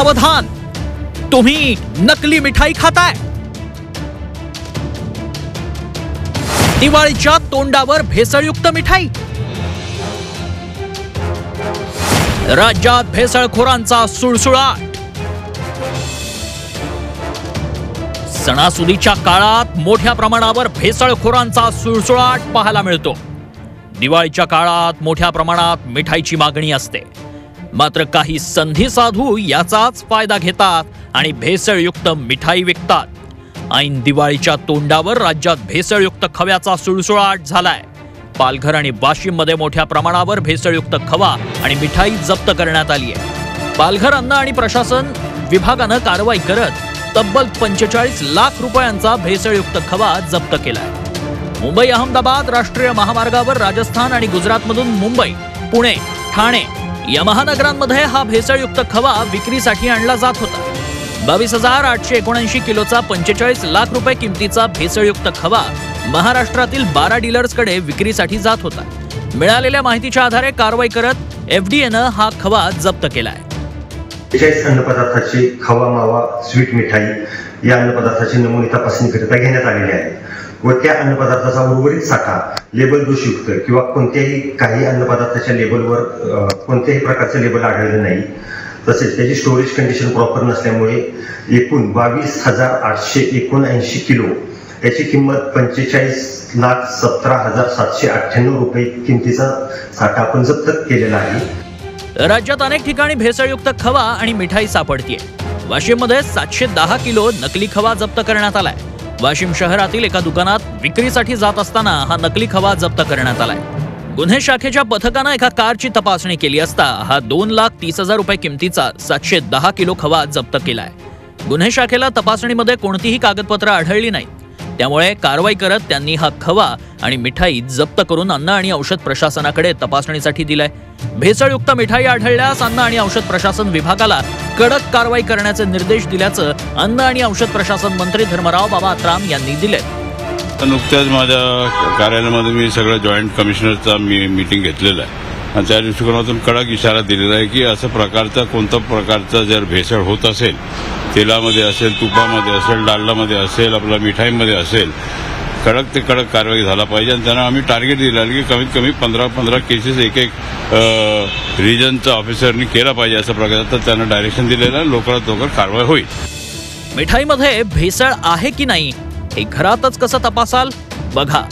सावधान. तुम्ही नकली मिठाई खाताय. दिवाळीच्या तोंडावर भेसळयुक्त मिठाई. राज्यात भेसळखोरांचा सुळसुळाट. सणासुदीच्या काळात मोठ्या प्रमाणावर भेसळखोरांचा सुळसुळाट पाहायला मिळतो. दिवाळीच्या काळात मोठ्या प्रमाणात मिठाईची मागणी असते. मात्र काही संधी साधू याचाच फायदा घेतात आणि भेसळयुक्त मिठाई विकतात. ऐन दिवाळीच्या तोंडावर राज्यात भेसळयुक्त खव्याचा सुळसुळाट झालाय. पालघर आणि वाशिममध्ये मोठ्या प्रमाणावर भेसळयुक्त खवा आणि मिठाई जप्त करण्यात आली आहे पालघर अन्न आणि प्रशासन विभागानं कारवाई करत तब्बल पंचेचाळीस लाख रुपयांचा भेसळयुक्त खवा जप्त केलाय. मुंबई अहमदाबाद राष्ट्रीय महामार्गावर राजस्थान आणि गुजरातमधून मुंबई पुणे ठाणे या महानगरांमध्ये हा भेसळयुक्त खवा विक्रीसाठी आणला जात होता. बावीस हजार आठशे एकोणऐंशी किलोचा पंचेचाळीस लाख रुपये किमतीचा भेसळयुक्त खवा महाराष्ट्रातील बारा डीलर्सकडे विक्रीसाठी जात होता. मिळालेल्या माहितीच्या आधारे कारवाई करत एफडीएनं हा खवा जप्त केला आहे बेचाळीस अन्नपदार्थाची खवा मावा स्वीट मिठाई या अन्नपदार्थाची नमुने तपासणीकरिता घेण्यात आलेली आहे. व त्या अन्नपदार्थाचा उर्वरित साठा लेबल दोषयुक्त किंवा कोणत्याही काही अन्नपदार्थाच्या लेबलवर कोणत्याही प्रकारचं लेबल आढळलं नाही. तसेच त्याची स्टोरेज कंडिशन प्रॉपर नसल्यामुळे एकूण बावीस हजार आठशे एकोणऐंशी किलो त्याची किंमत पंचेचाळीस लाख सतरा हजार सातशे अठ्ठ्याण्णव रुपये किमतीचा साठा आपण जप्त केलेला आहे. राज्यात अनेक ठिकाणी भेसळयुक्त खवा आणि मिठाई सापडतीये. वाशिममध्ये सातशे दहा किलो नकली खवा जप्त करण्यात आलाय. वाशिम शहरातील एका दुकानात विक्रीसाठी जात असताना हा नकली खवा जप्त करण्यात आलाय. गुन्हे शाखेच्या पथकानं एका कारची तपासणी केली असता हा दोन लाख तीस हजार रुपये किमतीचा सातशे दहा किलो खवा जप्त केलाय. गुन्हे शाखेला तपासणीमध्ये कोणतीही कागदपत्र आढळली नाही त्यामुळे कारवाई करत त्यांनी हा खवा आणि मिठाई जप्त करून अन्न आणि औषध प्रशासनाकडे तपासणीसाठी दिलाय. भेसळयुक्त मिठाई आढळल्यास अन्न आणि औषध प्रशासन विभागाला कडक कारवाई करण्याचे निर्देश दिल्याचं अन्न आणि औषध प्रशासन मंत्री धर्मराव बाबा अत्राम यांनी दिले तर नुकत्याच माझ्या कार्यालयामध्ये मी सगळ्या जॉईंट कमिशनरचा मी मीटिंग घेतलेलं आहे. आणि त्या दृष्टिकोनातून कडक इशारा दिलेला आहे की असं प्रकारचा कोणता प्रकारचा जर भेसळ होत असेल तेलामध्ये असेल तुपामध्ये असेल डालडामध्ये असेल आपल्या मिठाईमध्ये असेल कडक ते कडक कारवाई झाला पाहिजे. आणि त्यांना आम्ही टार्गेट दिलं की कमीत कमी पंधरा पंधरा केसेस एक एक रिजनचा ऑफिसरनी केला पाहिजे असं प्रकारचं त्यांना डायरेक्शन दिलेलं आहे. लवकरात लवकर कारवाई होईल. मिठाईमध्ये भेसळ आहे की नाही हे घरातच कसं तपासाल? बघा.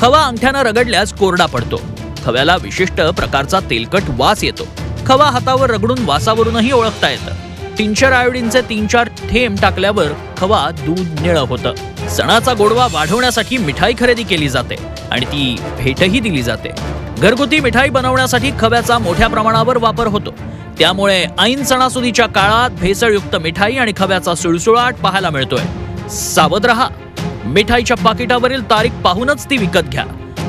खवा अंगठ्यानं रगडल्यास कोरडा पडतो. खव्याला विशिष्ट प्रकारचा तेलकट वास येतो. खवा हातावर रगडून वासावरूनही ओळखता येतं. टिंचर आयोडीनचे तीन चार थेंब टाकल्यावर खवा दूध निळं होतं. सणाचा गोडवा वाढवण्यासाठी मिठाई खरेदी केली जाते आणि ती भेटही दिली जाते. घरगुती मिठाई बनवण्यासाठी खव्याचा मोठ्या प्रमाणावर वापर होतो. त्यामुळे ऐन सणासुदीच्या काळात भेसळयुक्त मिठाई आणि खव्याचा सुळसुळाट पाहायला मिळतोय. सावध रहा. मिठाईच्या पाकिटावरील तारीख पाहूनच ती विकत घ्या.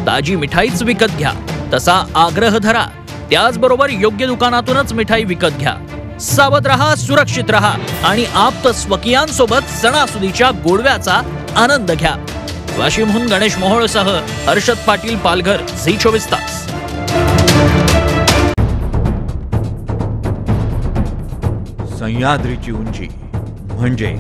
ताजी मिठाईच विकत घ्या. तसा आग्रह धरा. त्याचबरोबर योग्य दुकानातूनच मिठाई विकत घ्या. सावध रहा सुरक्षित रहा आणि आप्त स्वकीयांसोबत सणासुदीच्या गोडव्याचा आनंद घ्या. वाशिमहून गणेश मोहोळसह हर्षद पाटील पालघर झी चोवीस तास. सह्याद्रीची उंची म्हणजे